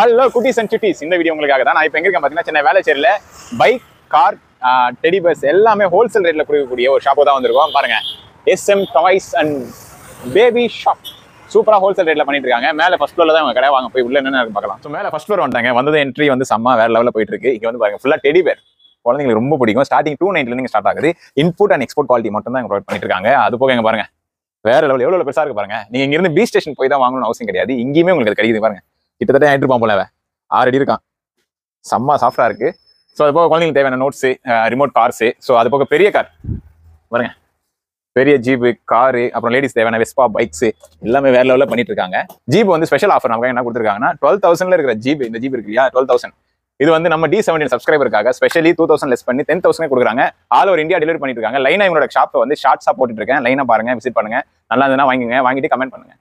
Hello குட்டிஸ் and சுட்டீஸ் இந்த video உங்களுக்காக தான். நான் இப்போ எங்க இருக்கேன் பார்த்தீங்கன்னா சென்னை வேலைச்சேரியில் பைக் கார் டெடி பஸ் எல்லாமே ஹோல்சேல் ரேட்டில் கொடுக்கக்கூடிய ஒரு ஷாப்பு தான் வந்திருக்கோம். பாருங்க. SM toys and baby shop சூப்பராக ஹோல்சேல் ரேட்டில் பண்ணிட்டு இருக்காங்க. மேல ஃபஸ்ட் ஃப்ளோர்ல தான் உங்க கடை வாங்க போய் உள்ள என்னென்ன பார்க்கலாம். ஸோ மேலே ஃபஸ்ட் ஃப்ளோர் வந்துட்டாங்க. வந்தது என்ட்ரி வந்து செம்ம வேற லெவலில் போயிட்டு இருக்கு. இங்கே வந்து பாருங்க ஃபுல்லாக டெடி பேர் குழந்தைங்களுக்கு ரொம்ப பிடிக்கும். ஸ்டார்டிங் டூ நைன்லேருந்து ஸ்டார்ட் ஆகுது. இன்புட் அண்ட் எக்ஸ்போர்ட் குவாலிட்டி மட்டும் தான் ப்ரொவைட் பண்ணிட்டு இருக்காங்க. அது போக எங்க பாருங்க வேற லெவல் எவ்வளோ பெருசாக இருக்கு பாருங்க. நீங்கள் இங்கிருந்து பி ஸ்டேஷன் போய் தான் வாங்கணும்னு அவசியம் கிடையாது. இங்கேயுமே உங்களுக்கு கிடைக்குது பாருங்க. கிட்டத்தட்ட ஆயிட்டு இருப்பான் போல அவன். ஆறு அடி இருக்கான். செம்ம சாஃப்டா இருக்கு. ஸோ அது போக குழந்தைங்களுக்கு தேவையான நோட்ஸு ரிமோட் கார்ஸு ஸோ அது போக பெரிய கார் பாருங்க. பெரிய ஜீப்பு காரு அப்புறம் லேடிஸ் தேவையான வெஸ்பா பைக்ஸ் எல்லாமே வேற லெவலில் பண்ணிட்டு இருக்காங்க. ஜீப் வந்து ஸ்பெஷல் ஆஃபர் நமக்கு என்ன கொடுத்துருக்காங்கன்னா டுவெல் தௌசண்ட்ல இருக்கிற ஜீப் இந்த ஜீப் இருக்கு இல்லையா? டுவெல் தௌசண்ட் இது வந்து நம்ம டி செவன்டீன் சப்ஸ்கிரைபருக்காக ஸ்பெஷலி டூ தௌசண்ட் லெஸ் பண்ணி டென் தௌசண்ட் கொடுக்குறாங்க. ஆல் ஓவர் இந்தியா டெலிவரி பண்ணிட்டு இருக்காங்க. லைனா இவங்களோட ஷாப்பை வந்து ஷார்ட்ஸாக போட்டுட்டு இருக்கேன். லைனா பாருங்க விசிட் பண்ணுங்க. நல்லா இருந்ததுன்னா வாங்கிங்க வாங்கிட்டு கமெண்ட் பண்ணுங்க.